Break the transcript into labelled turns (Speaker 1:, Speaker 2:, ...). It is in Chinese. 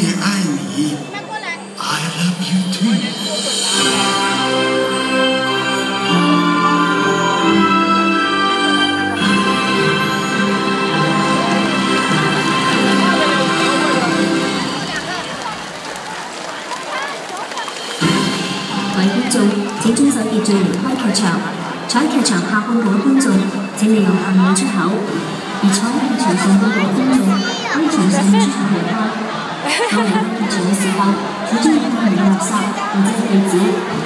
Speaker 1: 也爱你，I love you too。
Speaker 2: 各位观众，请遵守秩序，离开剧场。在剧场下半部的观众，请利用二号出口；而在剧场上半部的观众，需从上号出口。方，从这一方面上，我们就可以。